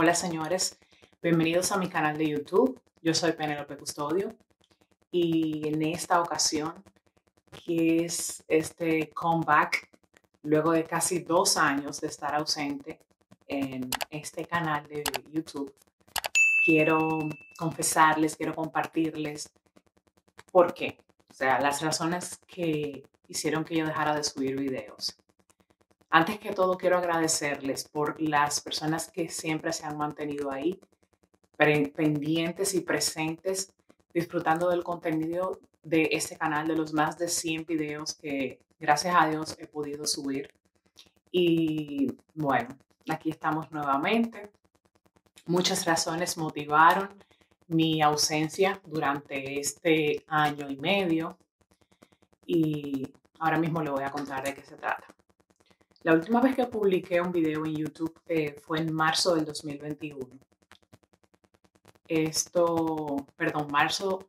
Hola señores, bienvenidos a mi canal de YouTube. Yo soy Penelope Custodio y en esta ocasión, que es este comeback, luego de casi dos años de estar ausente en este canal de YouTube, quiero confesarles, quiero compartirles por qué. O sea, las razones que hicieron que yo dejara de subir videos. Antes que todo, quiero agradecerles por las personas que siempre se han mantenido ahí, pendientes y presentes, disfrutando del contenido de este canal, de los más de 100 videos que, gracias a Dios, he podido subir. Y bueno, aquí estamos nuevamente. Muchas razones motivaron mi ausencia durante este año y medio. Y ahora mismo le voy a contar de qué se trata. La última vez que publiqué un video en YouTube eh, fue en marzo del 2021. Esto, perdón, marzo,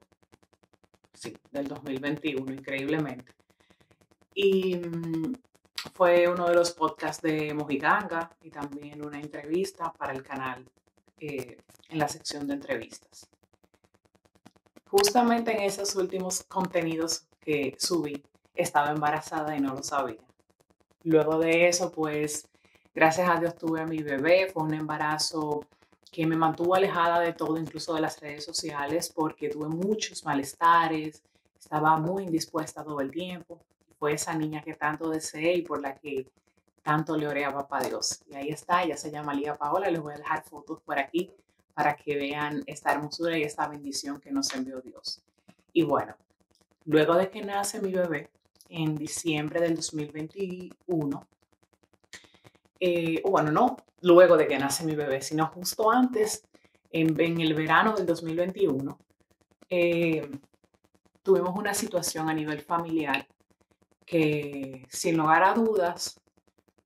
sí, del 2021, increíblemente. Y mm, fue uno de los podcasts de Mojiganga y también una entrevista para el canal eh, en la sección de entrevistas. Justamente en esos últimos contenidos que subí, estaba embarazada y no lo sabía. Luego de eso, pues, gracias a Dios tuve a mi bebé. Fue un embarazo que me mantuvo alejada de todo, incluso de las redes sociales, porque tuve muchos malestares, estaba muy indispuesta todo el tiempo. Fue esa niña que tanto deseé y por la que tanto le oré a Papá Dios. Y ahí está, ella se llama Lía Paola, les voy a dejar fotos por aquí para que vean esta hermosura y esta bendición que nos envió Dios. Y bueno, luego de que nace mi bebé, en diciembre del 2021. Eh, bueno, no luego de que nace mi bebé, sino justo antes, en, el verano del 2021, eh, tuvimos una situación a nivel familiar que, sin lugar a dudas,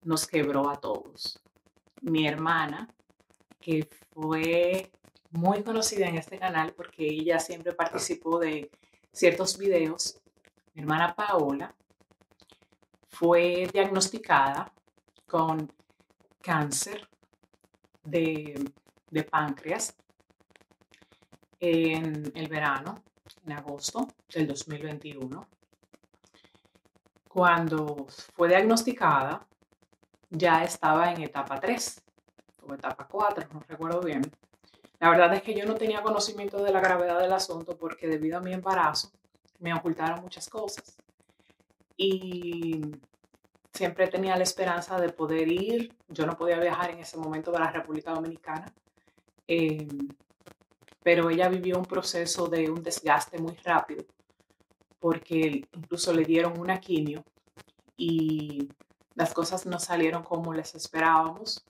nos quebró a todos. Mi hermana, que fue muy conocida en este canal porque ella siempre participó de ciertos videos mi hermana Paola fue diagnosticada con cáncer de, páncreas en el verano, en agosto del 2021. Cuando fue diagnosticada, ya estaba en etapa 3 o etapa 4, no recuerdo bien. La verdad es que yo no tenía conocimiento de la gravedad del asunto porque debido a mi embarazo me ocultaron muchas cosas. Y siempre tenía la esperanza de poder ir. Yo no podía viajar en ese momento para la República Dominicana, em, pero ella vivió un proceso de un desgaste muy rápido, porque incluso le dieron una quimio y las cosas no salieron como les esperábamos.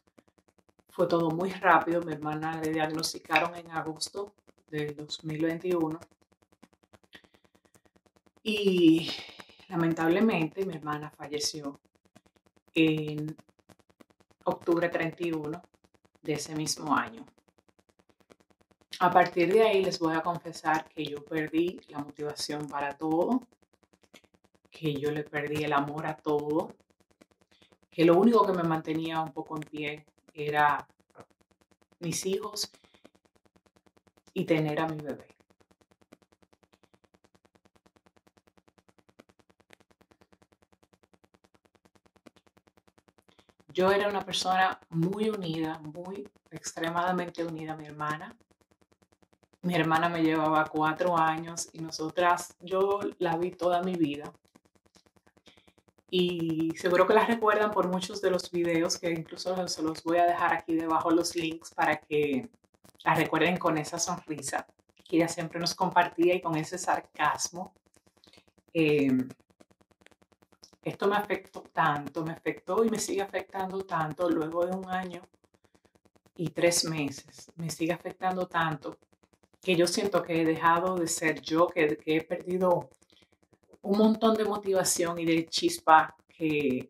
Fue todo muy rápido. Mi hermana le diagnosticaron en agosto del 2021 y lamentablemente mi hermana falleció en octubre 31 de ese mismo año. A partir de ahí les voy a confesar que yo perdí la motivación para todo, que yo le perdí el amor a todo, que lo único que me mantenía un poco en pie era mis hijos y tener a mi bebé. Yo era una persona muy unida, muy extremadamente unida a mi hermana. Mi hermana me llevaba cuatro años y nosotras, yo la vi toda mi vida. Y seguro que la recuerdan por muchos de los videos que incluso se los voy a dejar aquí debajo los links para que la recuerden con esa sonrisa que ella siempre nos compartía y con ese sarcasmo. Em, esto me afectó tanto, me afectó y me sigue afectando tanto luego de un año y tres meses. Me sigue afectando tanto que yo siento que he dejado de ser yo, que, he perdido un montón de motivación y de chispa que,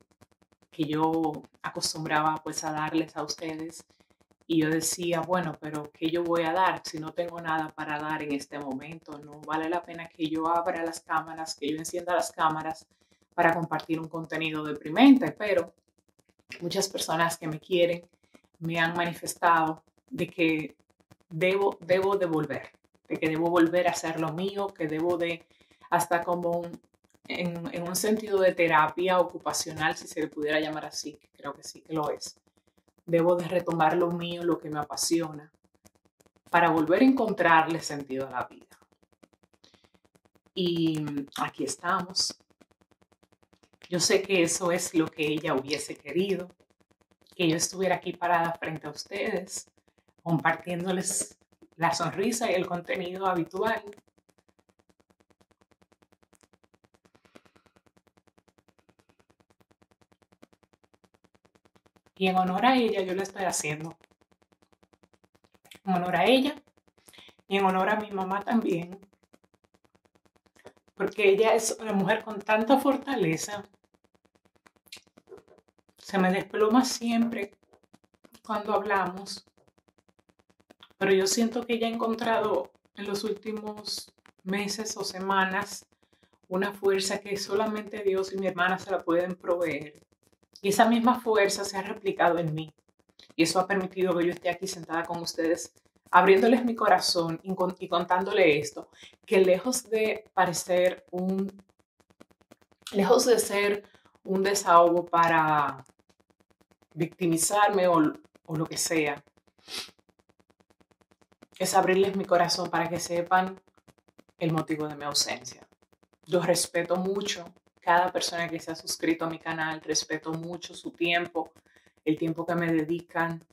que yo acostumbraba pues a darles a ustedes. Y yo decía, bueno, pero ¿qué yo voy a dar si no tengo nada para dar en este momento? No vale la pena que yo abra las cámaras, que yo encienda las cámaras para compartir un contenido deprimente, pero muchas personas que me quieren me han manifestado de que debo, debo devolver, de que debo volver a hacer lo mío, que debo de, hasta como en, un sentido de terapia ocupacional, si se le pudiera llamar así, creo que sí que lo es. Debo de retomar lo mío, lo que me apasiona, para volver a encontrarle sentido a la vida. Y aquí estamos. Yo sé que eso es lo que ella hubiese querido, que yo estuviera aquí parada frente a ustedes, compartiéndoles la sonrisa y el contenido habitual. Y en honor a ella yo lo estoy haciendo. En honor a ella y en honor a mi mamá también. Porque ella es una mujer con tanta fortaleza. Se me desploma siempre cuando hablamos pero yo siento que ella ha encontrado en los últimos meses o semanas una fuerza que solamente Dios y mi hermana se la pueden proveer. Y esa misma fuerza se ha replicado en mí. Y eso ha permitido que yo esté aquí sentada con ustedes, abriéndoles mi corazón y, y contándole esto, que lejos de parecer un, lejos de ser un desahogo para victimizarme o, o lo que sea, es abrirles mi corazón para que sepan el motivo de mi ausencia. Yo respeto mucho cada persona que se ha suscrito a mi canal, respeto mucho su tiempo, el tiempo que me dedican.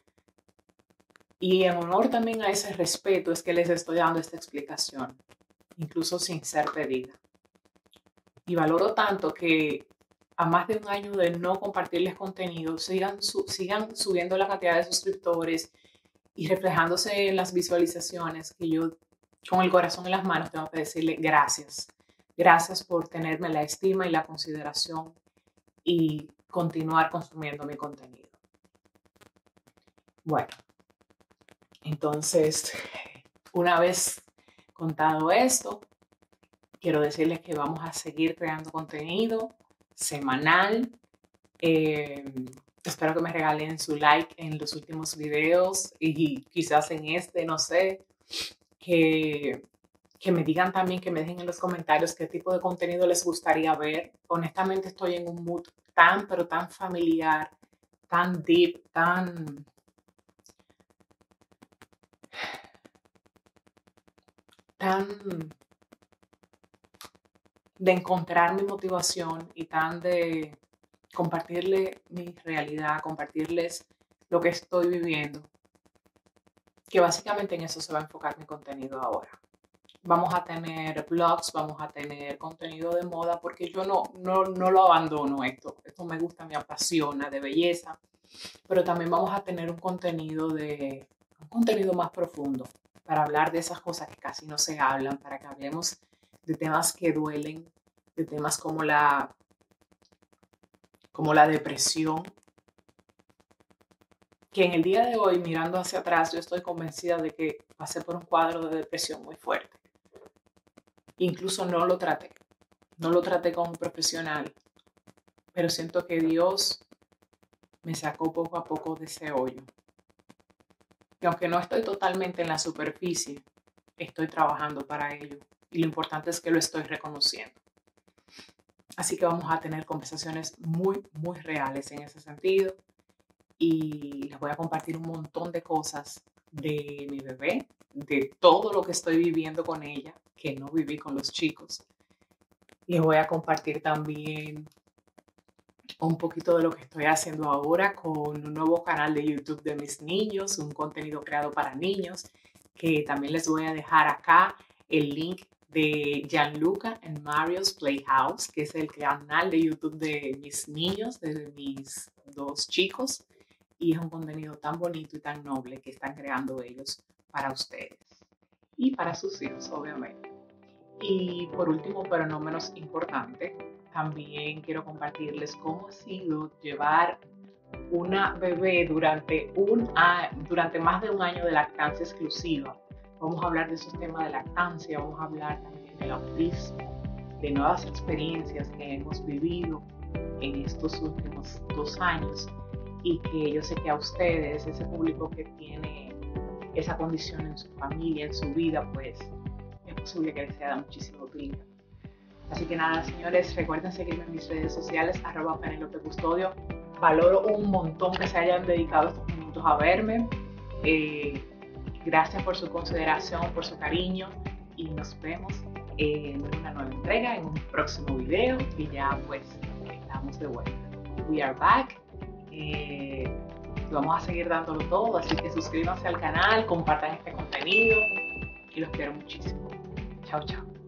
Y en honor también a ese respeto es que les estoy dando esta explicación, incluso sin ser pedida. Y valoro tanto que a más de un año de no compartirles contenido, sigan, sigan subiendo la cantidad de suscriptores y reflejándose en las visualizaciones que yo con el corazón en las manos tengo que decirle gracias. Gracias por tenerme la estima y la consideración y continuar consumiendo mi contenido. Bueno, entonces, una vez contado esto, quiero decirles que vamos a seguir creando contenido semanal. Eh, Espero que me regalen su like en los últimos videos y quizás en este, no sé, que, que me digan también, que me dejen en los comentarios qué tipo de contenido les gustaría ver. Honestamente estoy en un mood tan, pero tan familiar, tan deep, tan... tan de encontrar mi motivación y tan de compartirle mi realidad, compartirles lo que estoy viviendo, que básicamente en eso se va a enfocar mi contenido ahora. Vamos a tener blogs, vamos a tener contenido de moda, porque yo no, no, no lo abandono esto. Esto me gusta, me apasiona, de belleza. Pero también vamos a tener un contenido de un contenido más profundo para hablar de esas cosas que casi no se hablan, para que hablemos de temas que duelen, de temas como la como la depresión, que en el día de hoy, mirando hacia atrás, yo estoy convencida de que pasé por un cuadro de depresión muy fuerte. Incluso no lo traté, no lo traté como un profesional, pero siento que Dios me sacó poco a poco de ese hoyo. Y aunque no estoy totalmente en la superficie, estoy trabajando para ello. Y lo importante es que lo estoy reconociendo. Así que vamos a tener conversaciones muy, muy reales en ese sentido. Y les voy a compartir un montón de cosas de mi bebé, de todo lo que estoy viviendo con ella, que no viví con los chicos. Les voy a compartir también un poquito de lo que estoy haciendo ahora con un nuevo canal de YouTube de mis niños, un contenido creado para niños, que también les voy a dejar acá el link de Gianluca and Mario's Playhouse, que es el canal de YouTube de mis niños, de mis dos chicos, y es un contenido tan bonito y tan noble que están creando ellos para ustedes y para sus hijos, obviamente. Y por último, pero no menos importante, también quiero compartirles cómo ha sido llevar una bebé durante, un, durante más de un año de lactancia exclusiva Vamos a hablar de esos temas de lactancia, vamos a hablar también del autismo, de nuevas experiencias que hemos vivido en estos últimos dos años y que yo sé que a ustedes, ese público que tiene esa condición en su familia, en su vida, pues es posible que les sea de muchísima utilidad. Así que nada, señores, recuerden seguirme en mis redes sociales, arroba Penelope Custodio. Valoro un montón que se hayan dedicado estos minutos a verme. Eh, gracias por su consideración, por su cariño y nos vemos en una nueva entrega, en un próximo video y ya pues estamos de vuelta. We are back. Eh, vamos a seguir dándolo todo, así que suscríbanse al canal, compartan este contenido y los quiero muchísimo. Chao, chao.